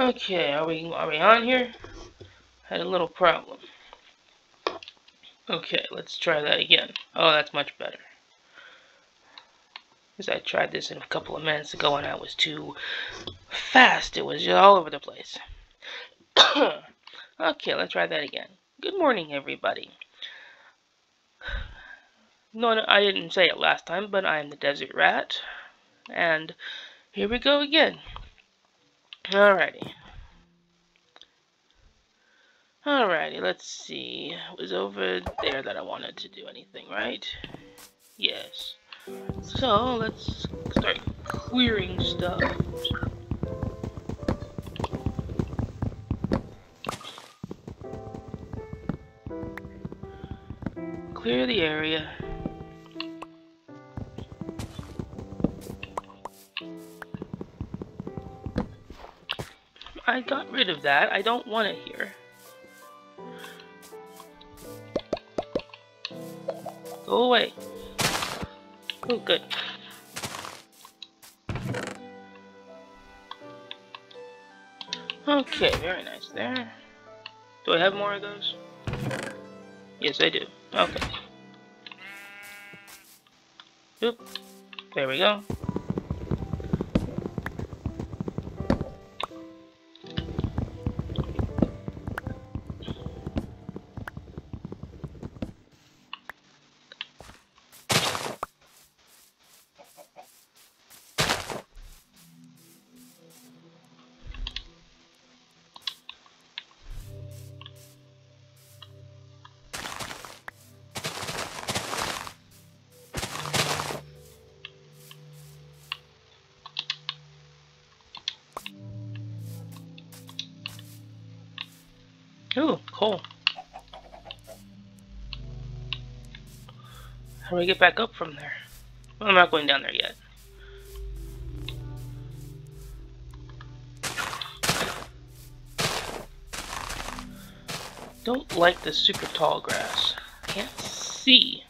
Okay, are we are we on here? Had a little problem. Okay, let's try that again. Oh, that's much better. Because I tried this in a couple of minutes ago and I was too fast. It was just all over the place. okay, let's try that again. Good morning, everybody. No, no, I didn't say it last time, but I am the Desert Rat. And here we go again. Alrighty. Alrighty, let's see. It was over there that I wanted to do anything, right? Yes. So, let's start clearing stuff. Clear the area. I got rid of that. I don't want it here. Oh, go away. Oh, good. Okay, very nice there. Do I have more of those? Yes, I do. Okay. Oop. There we go. Cool. How do we get back up from there? Well, I'm not going down there yet. Don't like the super tall grass. I can't see.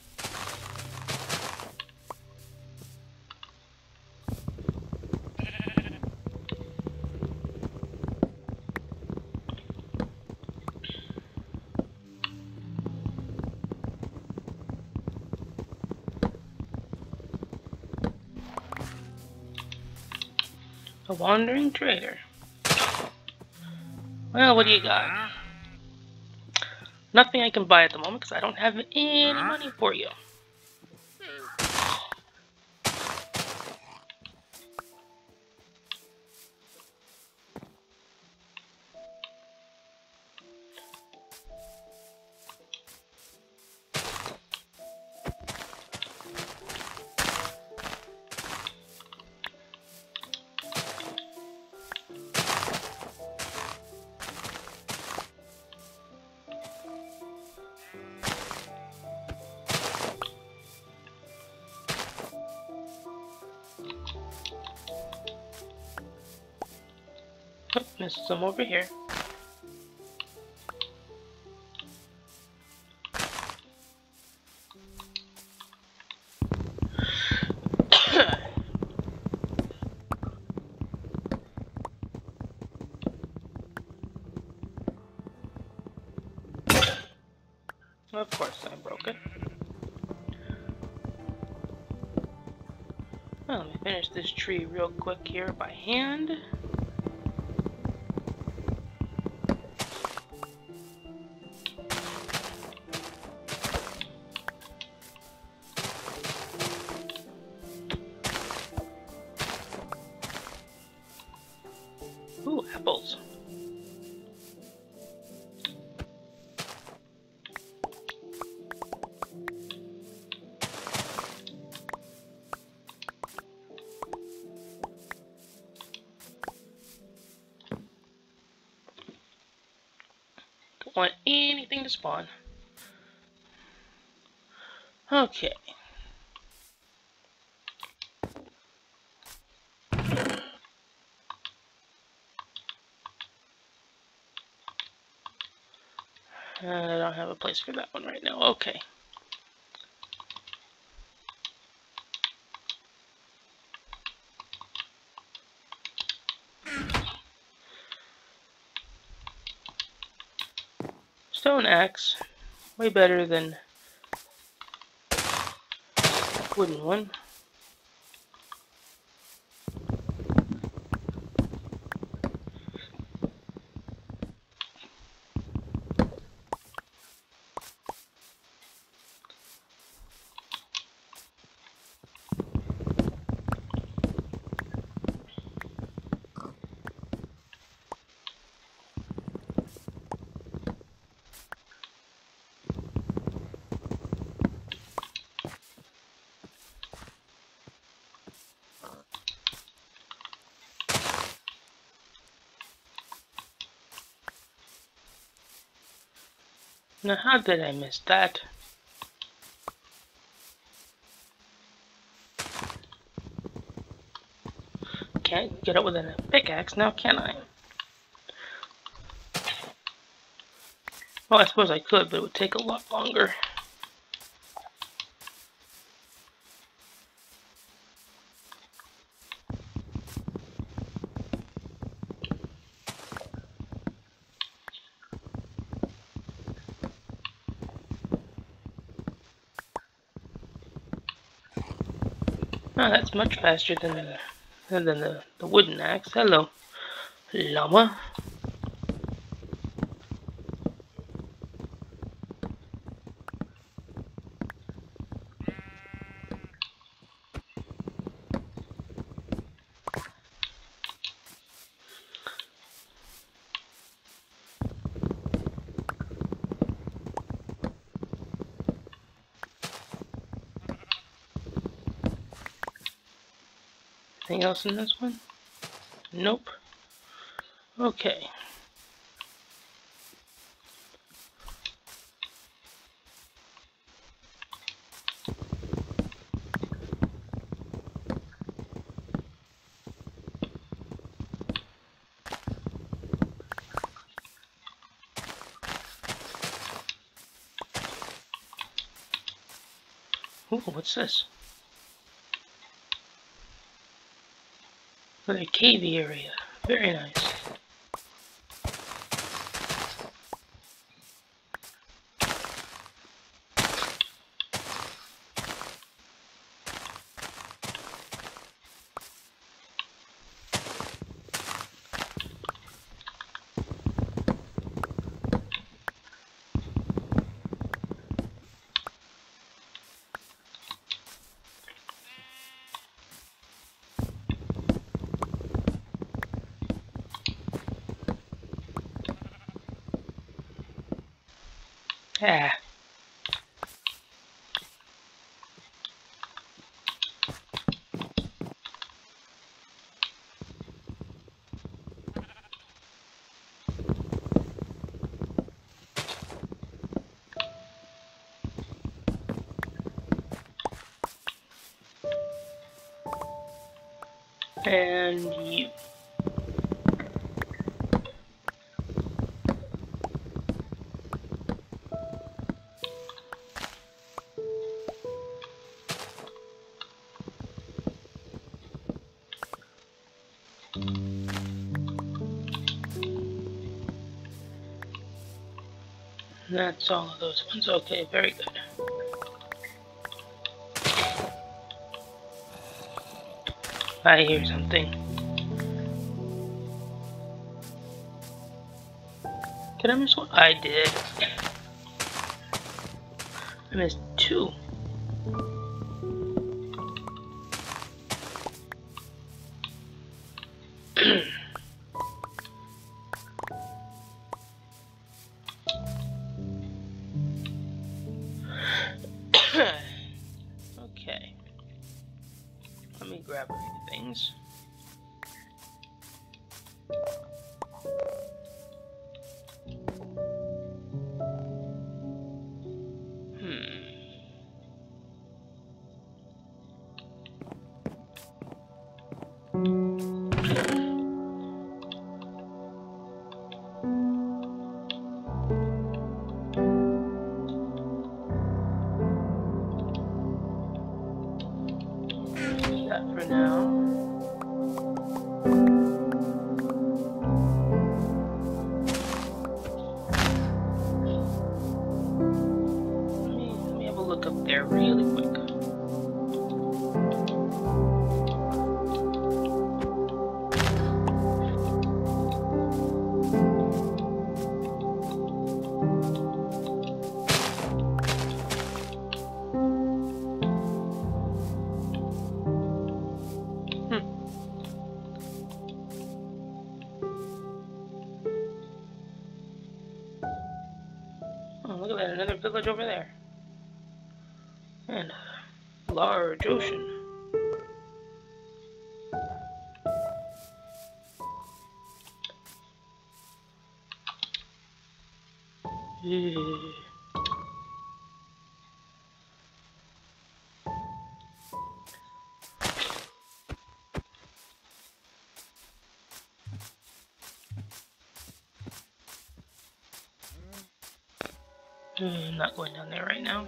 Wandering trader. Well, what do you got? Uh-huh. Nothing I can buy at the moment because I don't have any money for you. Some over here. of course I broke it. Well, let me finish this tree real quick here by hand. Spawn. Okay. I don't have a place for that one right now. Okay. stone axe. Way better than wooden one. Now how did I miss that? Can't get it with a pickaxe now, can I? Well, I suppose I could, but it would take a lot longer. That's much faster than than the, the wooden axe. Hello, llama. Anything else in this one? Nope. Okay. Ooh, what's this? For the cavey area. Very nice. That's all of those ones. Okay, very good. I hear something. Did I miss one? I did. I missed two. Grab a few things. Another village I'm not going down there right now.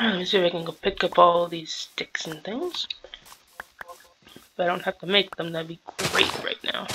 Let me see if I can go pick up all these sticks and things. If I don't have to make them, that'd be great right now.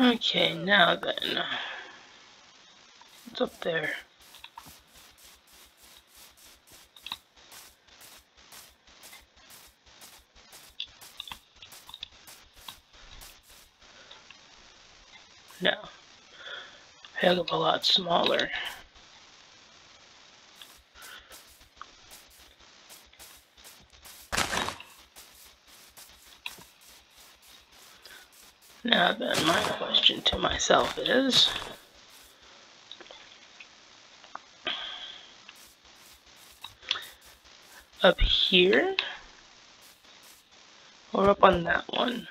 Okay, now then. What's up there? No. Hell of a lot smaller. Now then, my question to myself is... Up here? Or up on that one?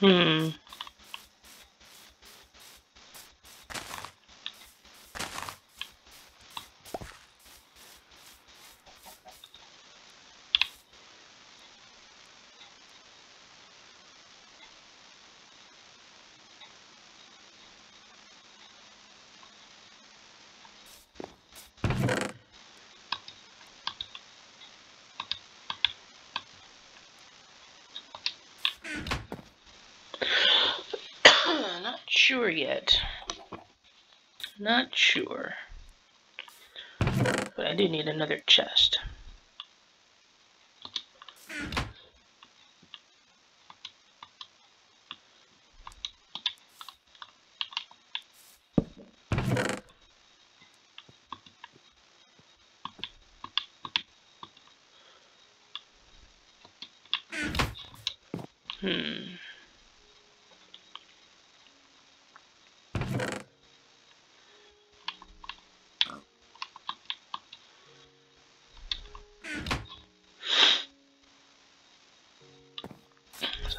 Hmm. Not sure yet. Not sure. But I do need another chest. Hmm.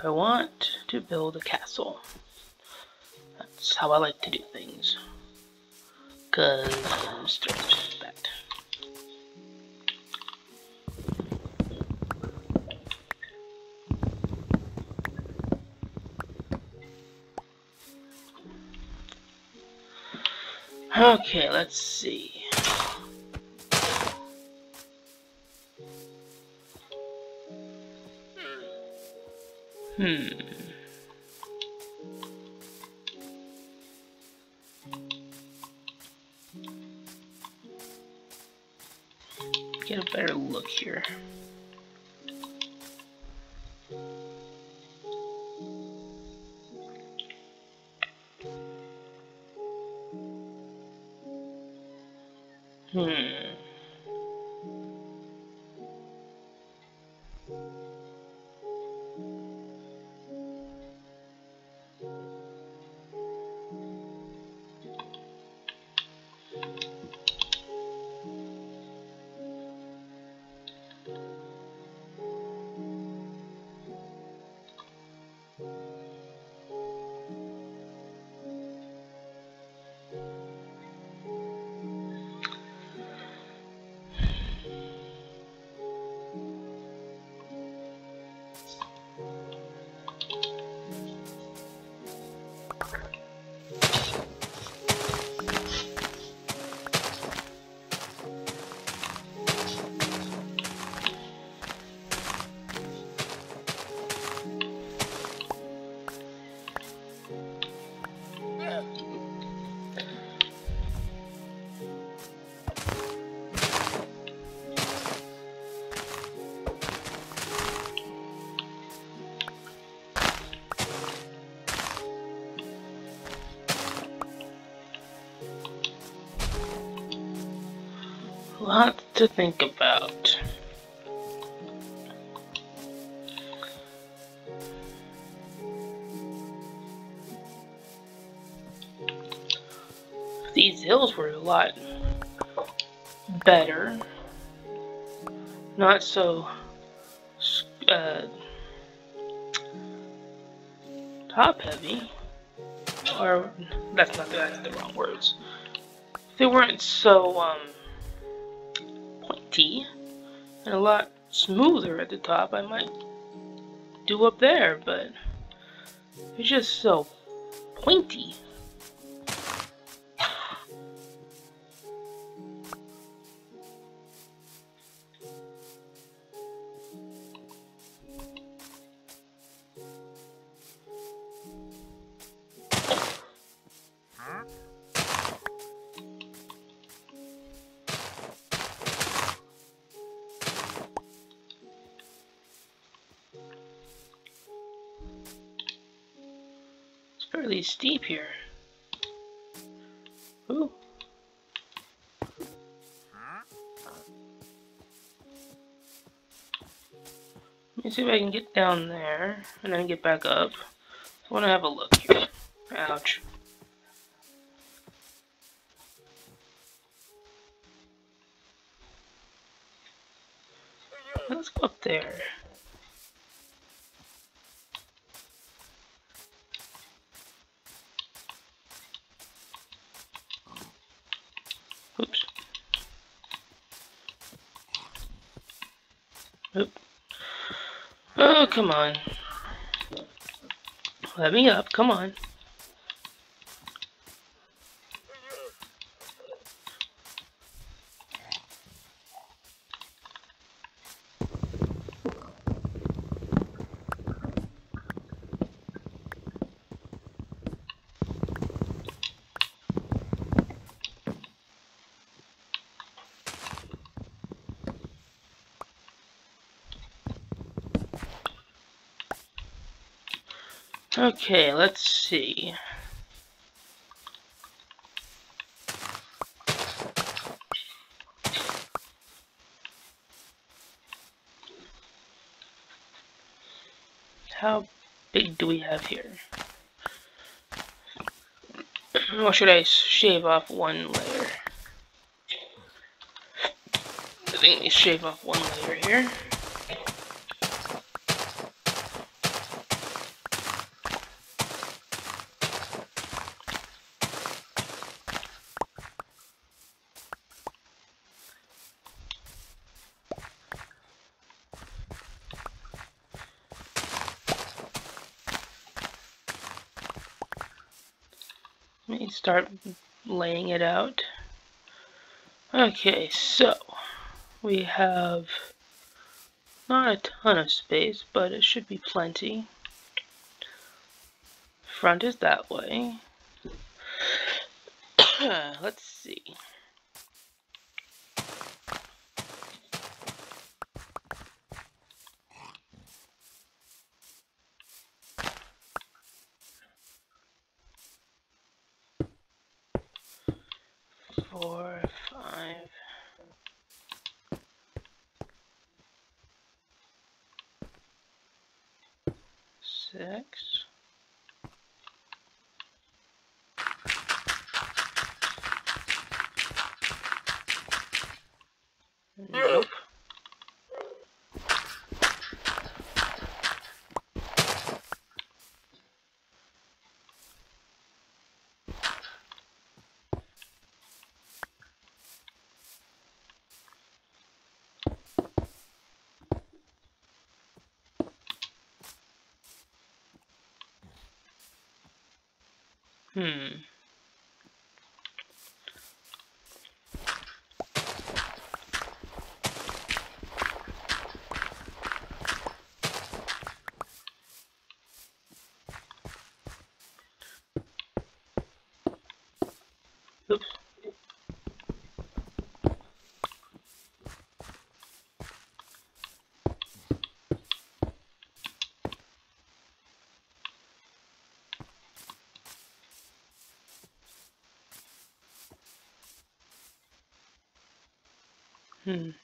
I want to build a castle. That's how I like to do things. Cause that. Okay, let's see. Hmm. Get a better look here. To think about. These hills were a lot better. Not so uh, top heavy. Or, that's not that's the wrong words. They weren't so, um, the top. I might do up there, but it's just so pointy. Fairly steep here. Ooh. Let me see if I can get down there and then get back up. I want to have a look here. Ouch. Come on. Let me up, come on. Okay, let's see. How big do we have here? Or should I shave off one layer? I think we shave off one layer here. Let me start laying it out. Okay, so we have not a ton of space, but it should be plenty. Front is that way. Let's see. four, five, six. Nope. Hmm. Hmm.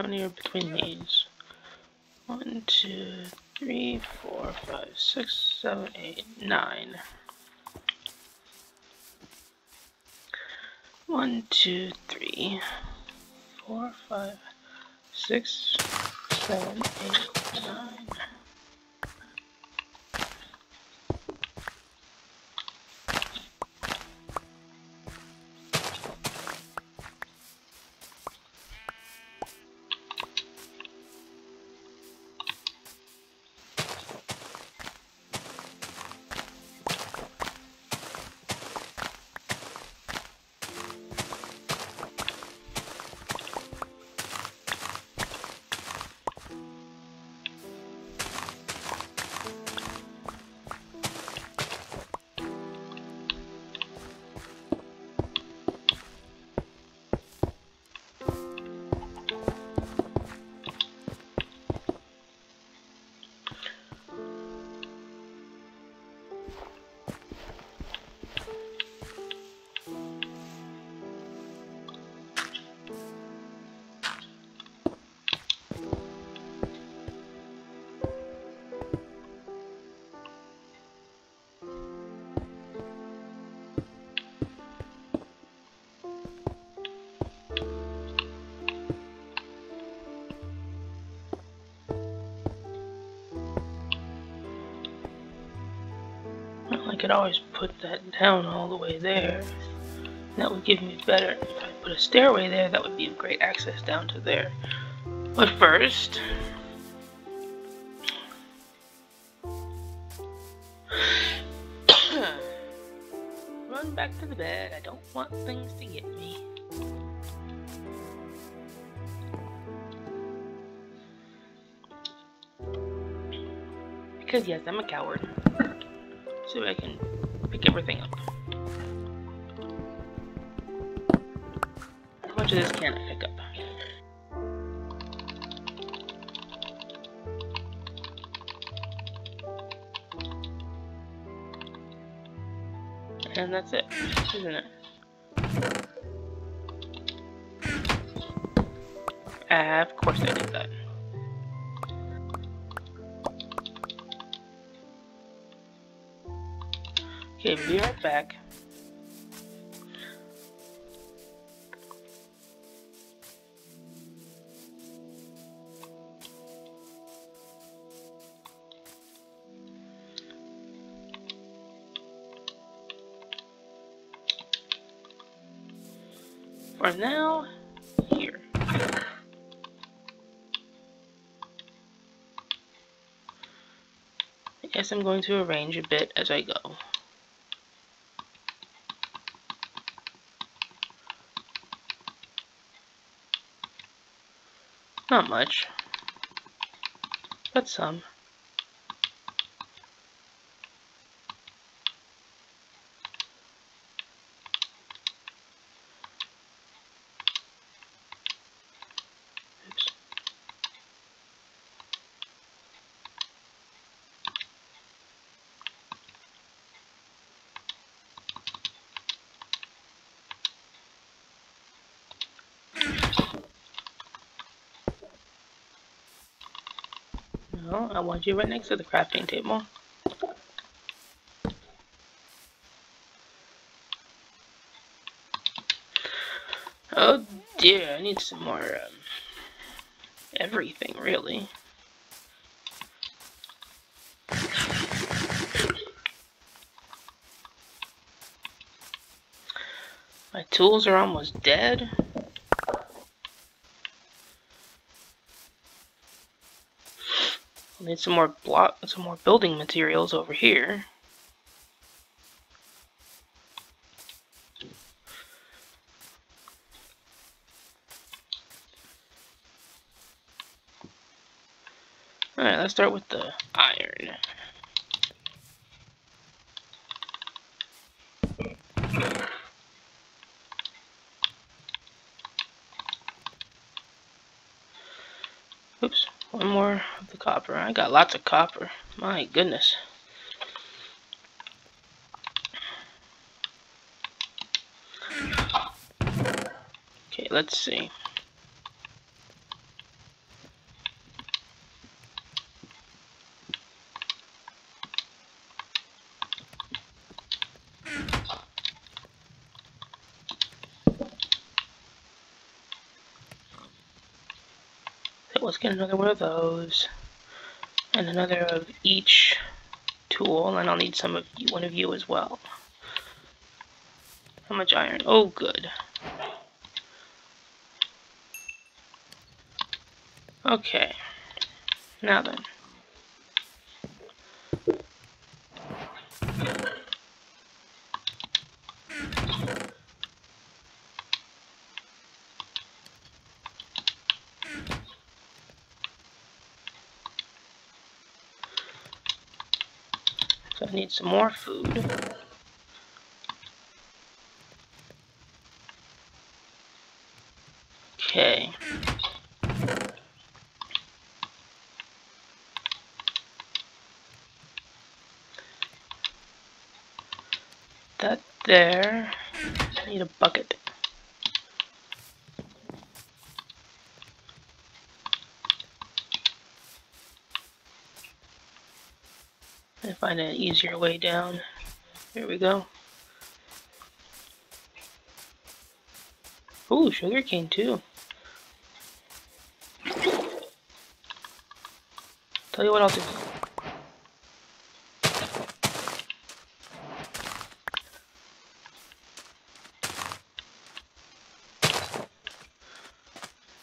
How many are between these? One, two, three, four, five, six, seven, eight, nine. One, two, three, four, five, six, seven, eight, nine. Could always put that down all the way there. That would give me better. If I put a stairway there, that would be great access down to there. But first, run back to the bed. I don't want things to get me. Because yes, I'm a coward. So I can pick everything up. How much of this can I pick up? And that's it, isn't it? Uh, of course I did For now, here. I guess I'm going to arrange a bit as I go. Not much, but some. Oops. No, I want you right next to the crafting table. Oh dear, I need some more, um, everything, really. My tools are almost dead. Need some more block, some more building materials over here. Alright, let's start with the iron. Oops, one more of the copper. I got lots of copper. My goodness. Okay, let's see. Get another one of those. And another of each tool, and I'll need some of you, one of you as well. How much iron? Oh, good. Okay. Now then. Need some more food. Okay. That there. I need a bucket. I an easier way down. There we go. Ooh, sugarcane too. Tell you what I'll do.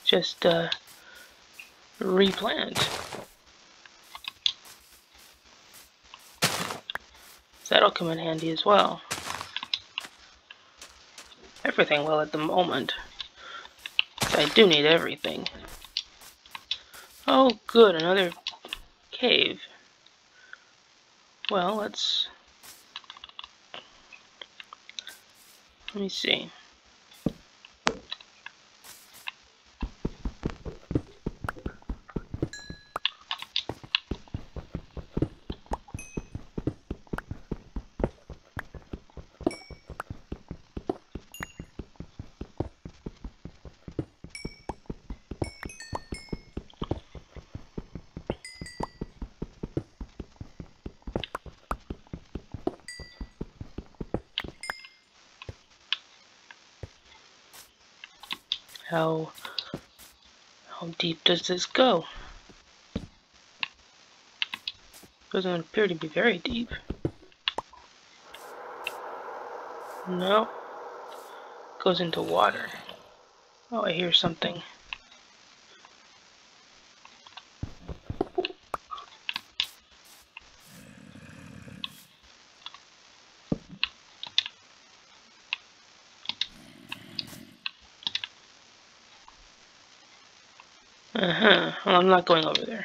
Just uh, replant. That'll come in handy as well. Everything will at the moment. I do need everything. Oh good, another cave. well, let's... Let me see. This go? Doesn't appear to be very deep. No. Goes into water. Oh, I hear something. Uh-huh. Well, I'm not going over there.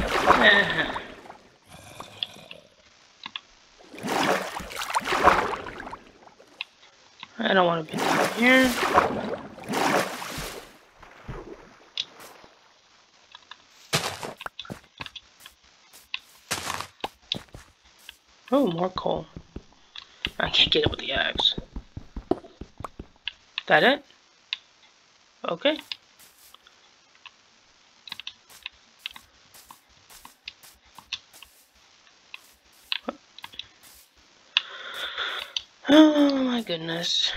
Uh-huh. I don't want to be down here. Oh, more coal. I can't get it with the axe. That it? Okay. Oh my goodness.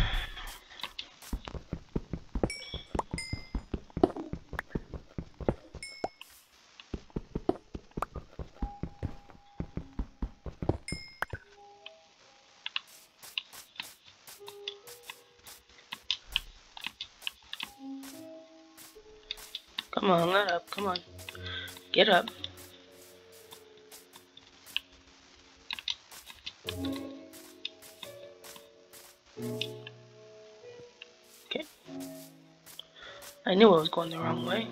Come on, let up, come on. Get up. Was going the wrong mm. way.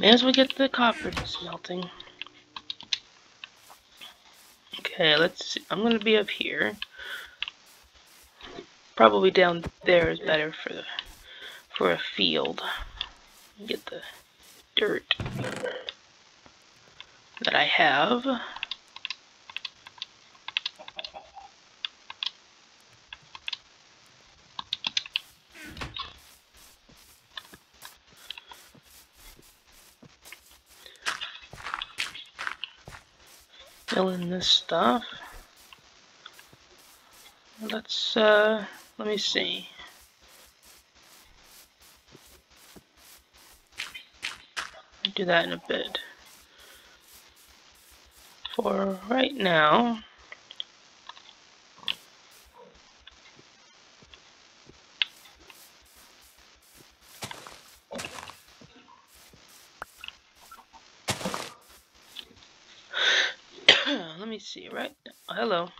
May as well get the copper smelting. Okay, let's see. I'm gonna be up here. Probably down there is better for the for a field. Get the dirt that I have. Fill in this stuff. Let's, uh, let me see. I'll do that in a bit. For right now, Hello.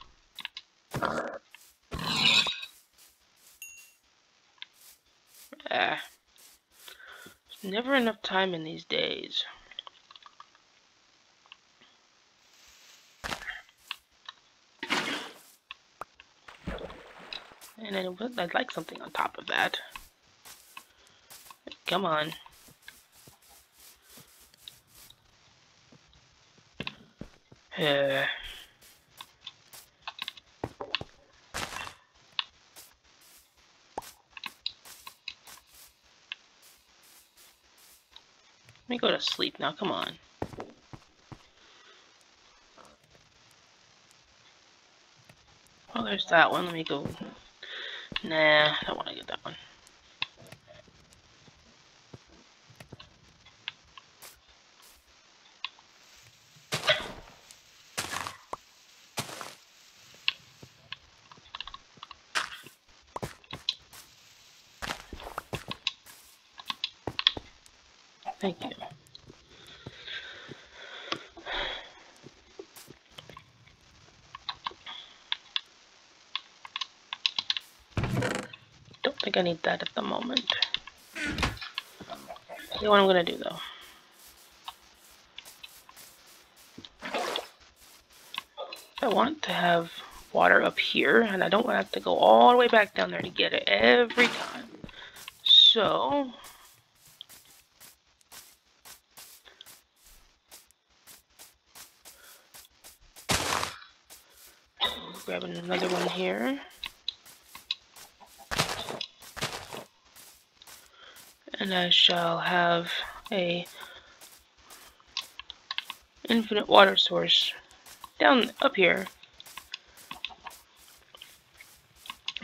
Ah. Never enough time in these days. And then I'd like something on top of that. Come on. Yeah. Me go to sleep now, come on. Oh, there's that one. Let me go. Nah, I don't want to get that one. Thank you. Need that at the moment. You know what I'm gonna do though. I want to have water up here and I don't want to have to go all the way back down there to get it every time. So grabbing another one here. I shall have a infinite water source down up here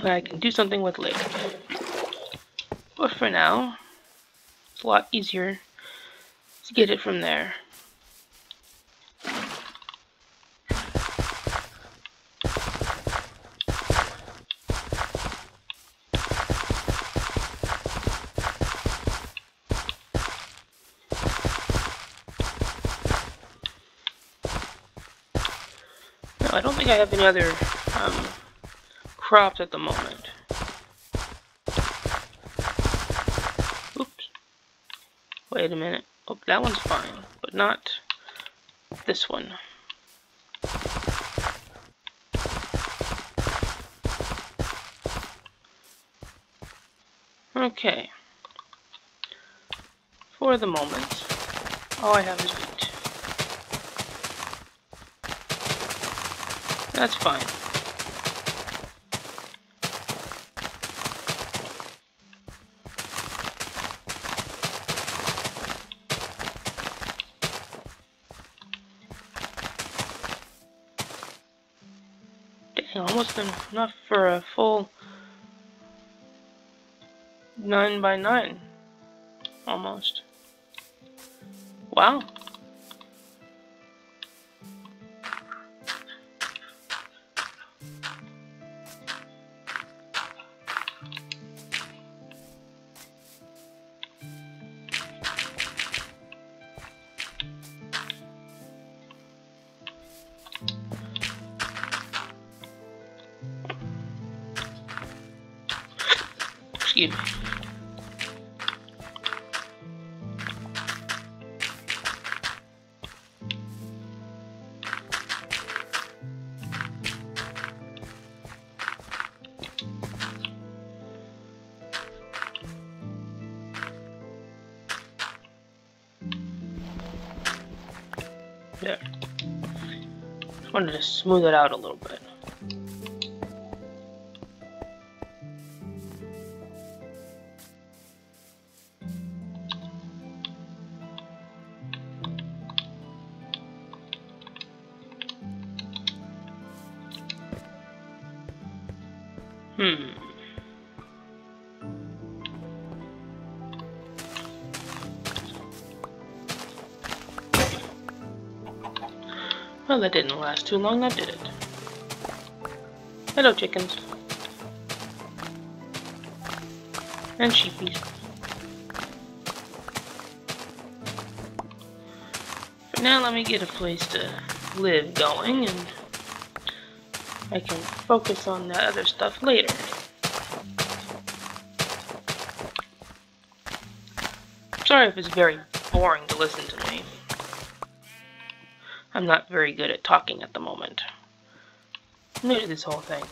that I can do something with later. But for now, it's a lot easier to get it from there. I don't think I have any other um, crops at the moment. Oops. Wait a minute. Oh, that one's fine, but not this one. Okay. For the moment, all I have is wheat. That's fine. Dang, almost enough for a full 9 by 9 Almost. Wow. Wanted to smooth it out a little bit. Hmm. Well, that didn't last too long, now did it? Hello, chickens. And sheepies. For now, let me get a place to live going, and I can focus on that other stuff later. Sorry if it's very boring to listen to me. I'm not very good at talking at the moment. I'm new to this whole thing.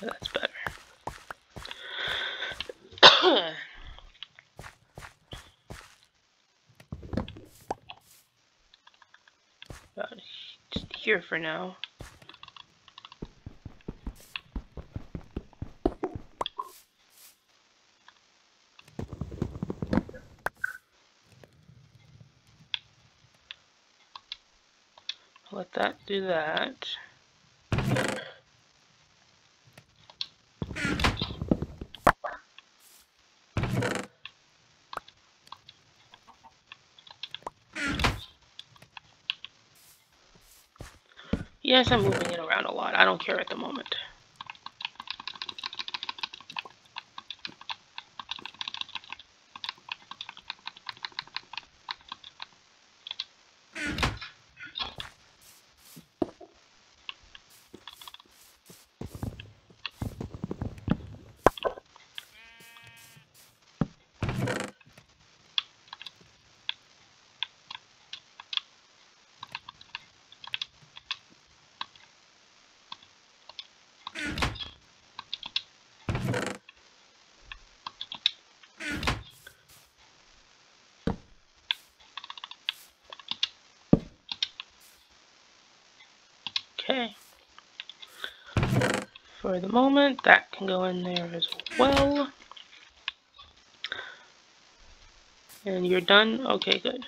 that's better. About just here for now. Let that do that. Yes, I'm moving it around a lot. I don't care at the moment. Okay. For the moment, that can go in there as well. And you're done? Okay, good.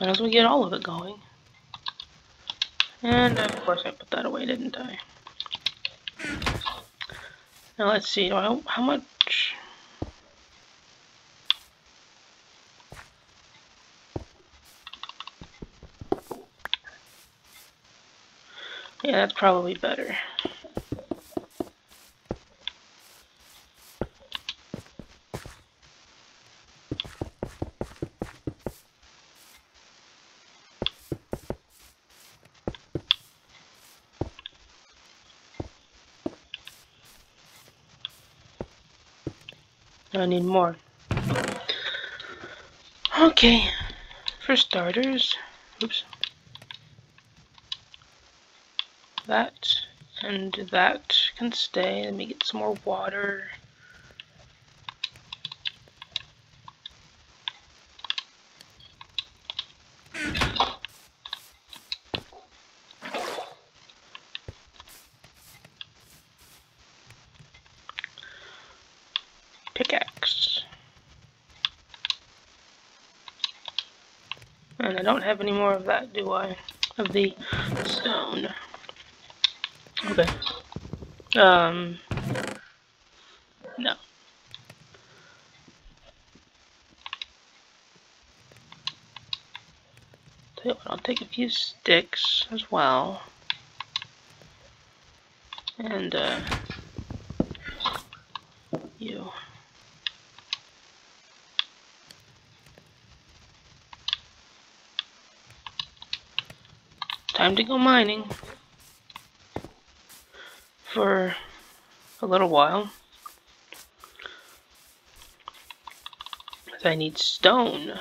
Might as well get all of it going. And of course I put that away, didn't I? Now let's see, how, how much... Yeah, that's probably better. I need more. Okay, for starters, oops, that and that can stay. Let me get some more water. And I don't have any more of that, do I? Of the stone. Okay. Um, no. What, I'll take a few sticks as well. And, uh, you. Time to go mining for a little while. I need stone.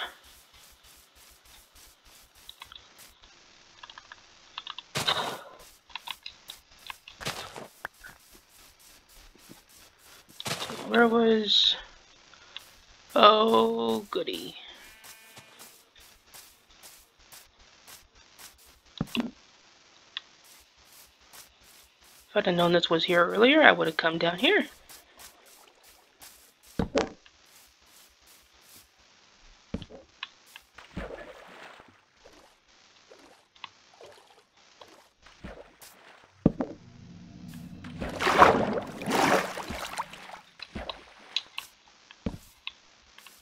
Where was... Oh, goody. If I'd have known this was here earlier, I would have come down here.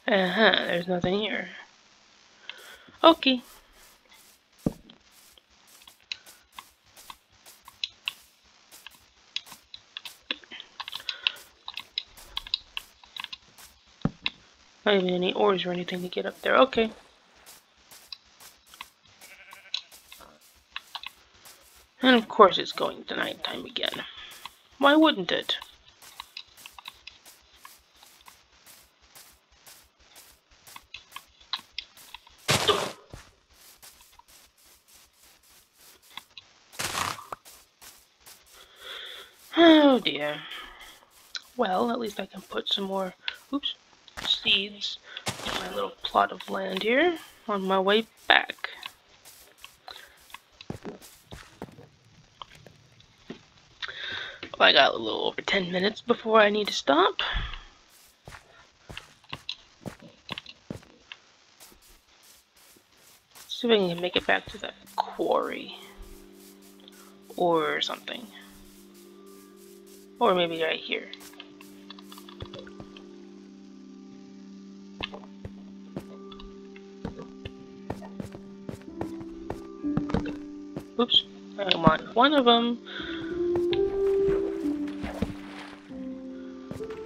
Uh-huh, there's nothing here. Okay. Not even any ores or anything to get up there. Okay. And of course it's going to nighttime again. Why wouldn't it? Oh dear. Well, at least I can put some more, oops, seeds in my little plot of land here on my way back. I got a little over 10 minutes before I need to stop. See if I can make it back to that quarry. Or something. Or maybe right here. One of them.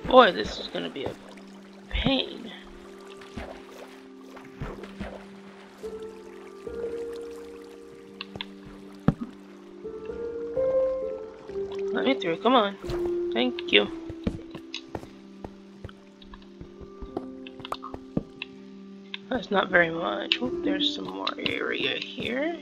Boy, this is gonna be a pain. Let me through, come on. Thank you. That's not very much. Oh, there's some more area here.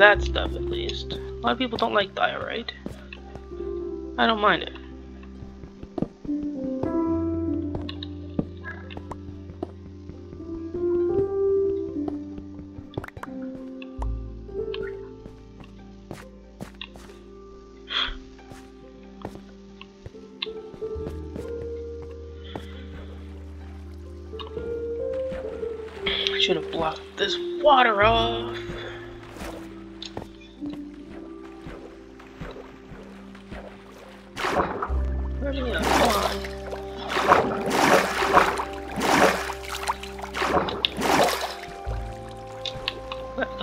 That stuff at least. A lot of people don't like diorite. I don't mind it. Come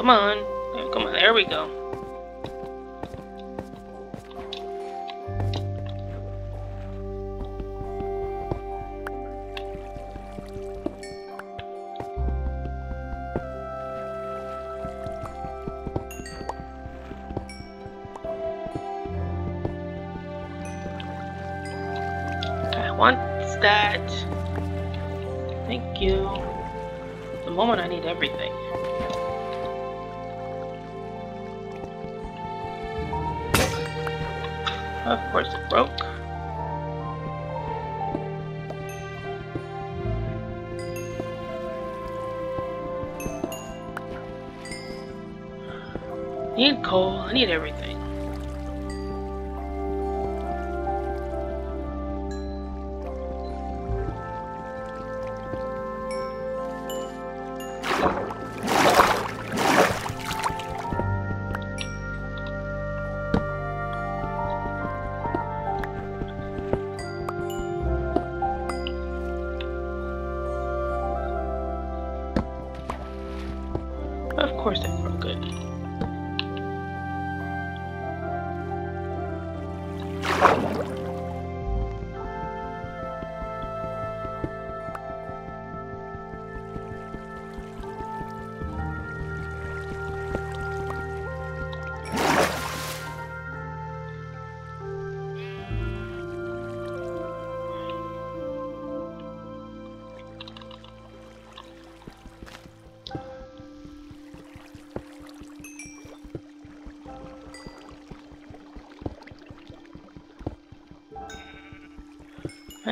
on. Come on, there we go.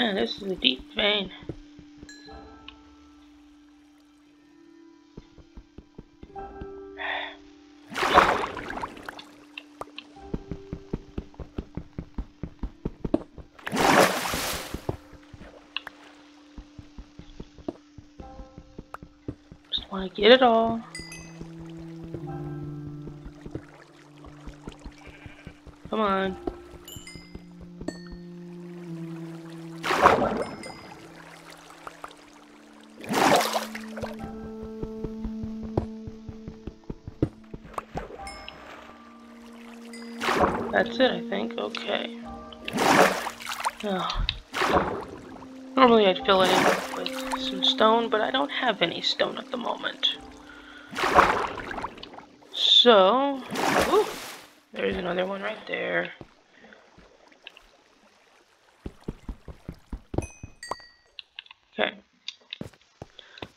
Man, this is a deep vein. Just want to get it all. Come on. Fill it in with some stone, but I don't have any stone at the moment. So, ooh, there's another one right there. Okay.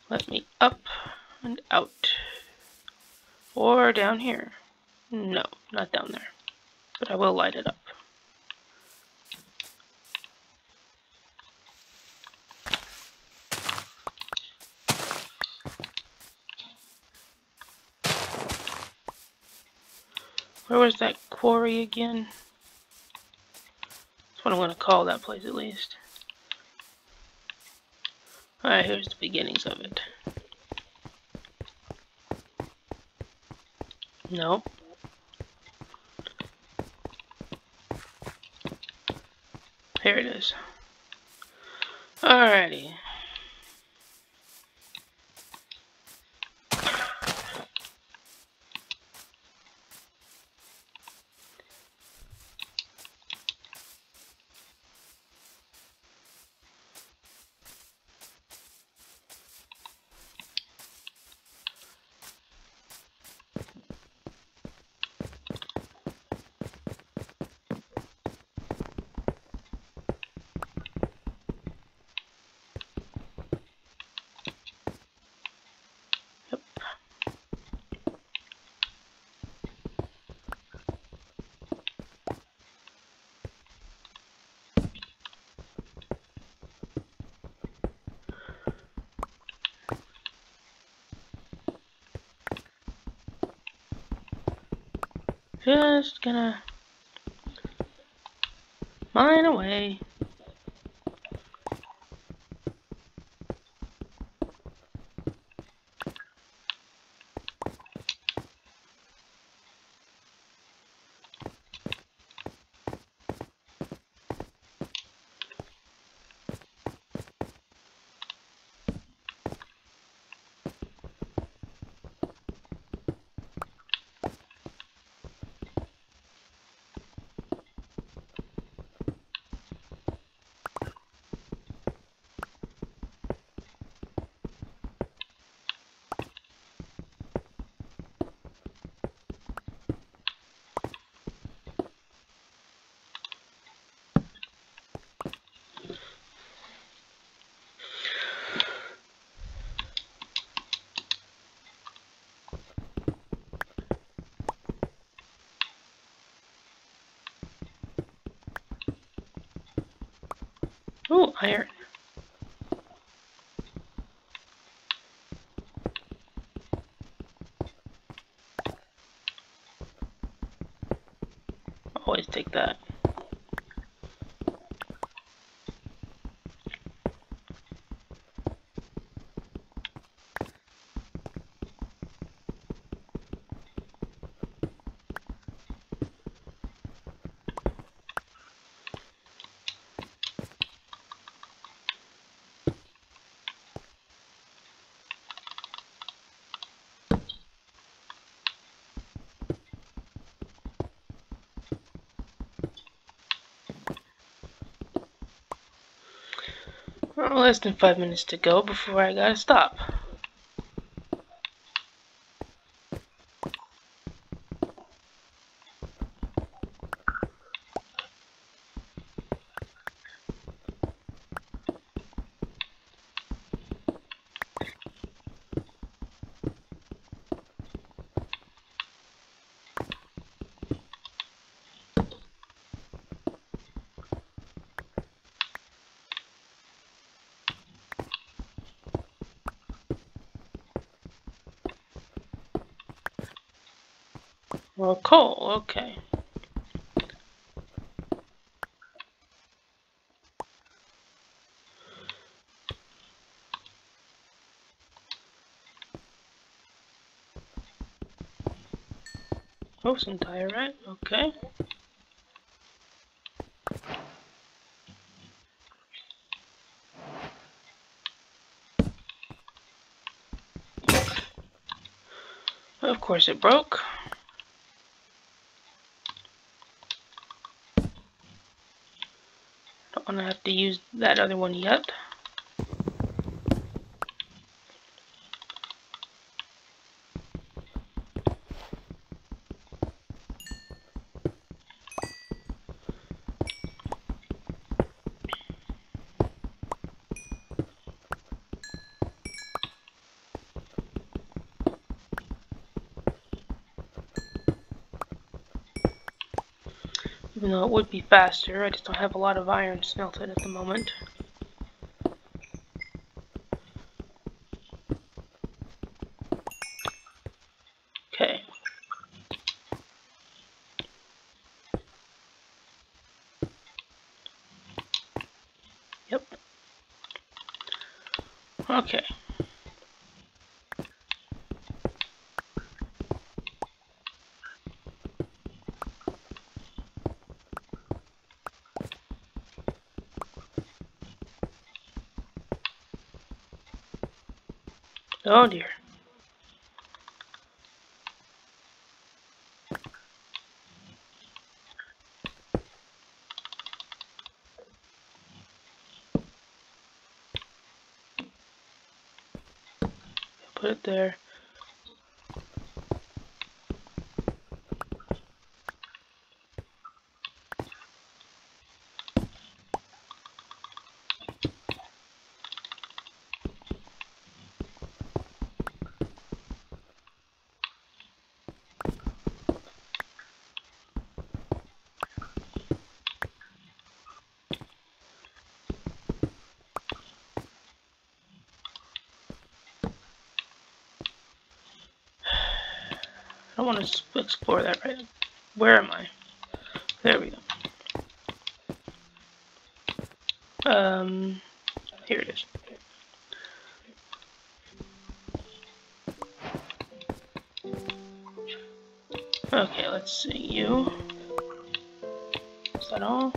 Let me up and out. Or down here. No, not down there but I will light it up. Where was that quarry again? That's what I'm going to call that place at least. Alright, here's the beginnings of it. Nope. Here it is. Alrighty. Just gonna mine away. Oh, iron. Always take that. Well, less than five minutes to go before I gotta stop. Oh, some diorite, okay. Of course it broke. Don't want to have to use that other one yet. Be faster, I just don't have a lot of iron smelted at the moment. Okay. Yep. Okay. Oh dear. Put it there. I want to explore that right. Where am I? There we go. Um, here it is. Okay, let's see you. Is that all?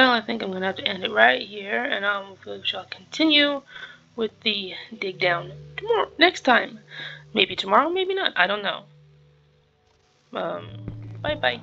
Well, I think I'm going to have to end it right here, and I shall continue with the dig down tomorrow, next time. Maybe tomorrow, maybe not. I don't know. Um, bye-bye.